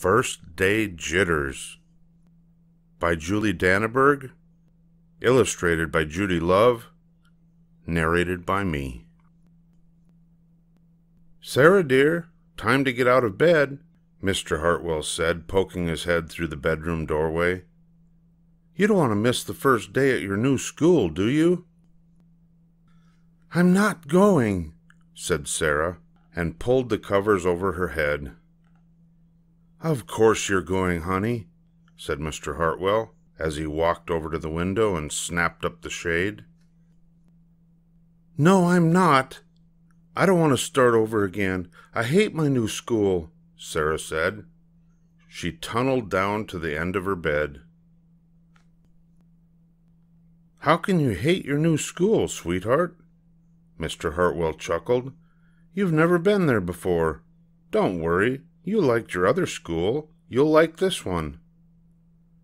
First Day Jitters by Julie Danneberg, illustrated by Judy Love, narrated by me. Sarah, dear, time to get out of bed, Mr. Hartwell said, poking his head through the bedroom doorway. You don't want to miss the first day at your new school, do you? I'm not going, said Sarah, and pulled the covers over her head. Of course you're going, honey, said Mr. Hartwell, as he walked over to the window and snapped up the shade. No, I'm not. I don't want to start over again. I hate my new school, Sarah said. She tunneled down to the end of her bed. How can you hate your new school, sweetheart? Mr. Hartwell chuckled. You've never been there before. Don't worry. You liked your other school. You'll like this one.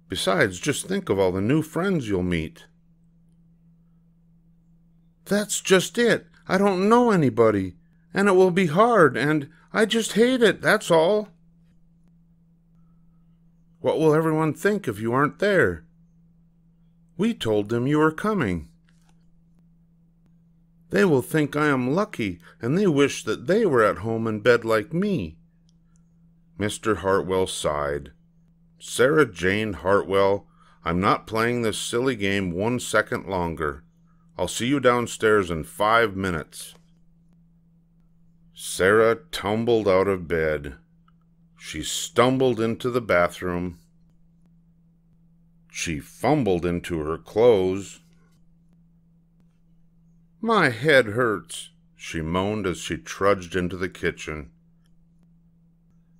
Besides, just think of all the new friends you'll meet. That's just it. I don't know anybody, and it will be hard, and I just hate it, that's all. What will everyone think if you aren't there? We told them you were coming. They will think I am lucky, and they wish that they were at home in bed like me. Mr. Hartwell sighed. Sarah Jane Hartwell, I'm not playing this silly game one second longer. I'll see you downstairs in five minutes. Sarah tumbled out of bed. She stumbled into the bathroom. She fumbled into her clothes. My head hurts, she moaned as she trudged into the kitchen.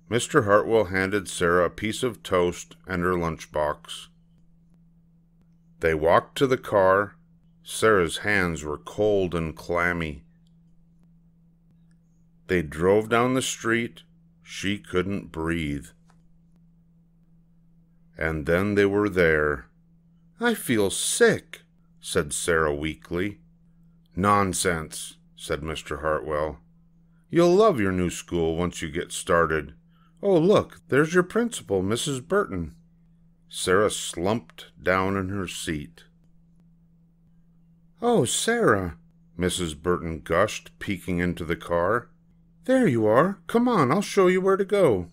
Mr. Hartwell handed Sarah a piece of toast and her lunchbox. They walked to the car. Sarah's hands were cold and clammy. They drove down the street. She couldn't breathe. And then they were there. I feel sick, said Sarah weakly. Nonsense, said Mr. Hartwell. You'll love your new school once you get started. Oh, look, there's your principal, Mrs. Burton. Sarah slumped down in her seat. Oh, Sarah, Mrs. Burton gushed, peeking into the car. There you are. Come on, I'll show you where to go.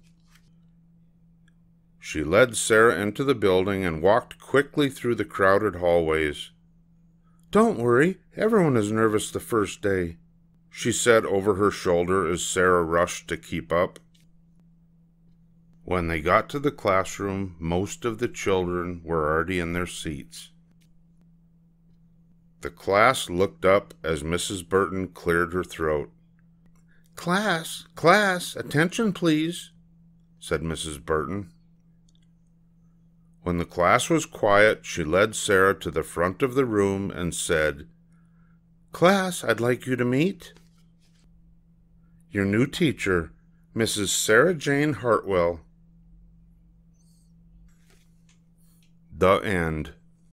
She led Sarah into the building and walked quickly through the crowded hallways. Don't worry, everyone is nervous the first day, she said over her shoulder as Sarah rushed to keep up. When they got to the classroom, most of the children were already in their seats. The class looked up as Mrs. Burton cleared her throat. Class, class, attention, please, said Mrs. Burton. When the class was quiet, she led Sarah to the front of the room and said, Class, I'd like you to meet your new teacher, Mrs. Sarah Jane Hartwell. The End.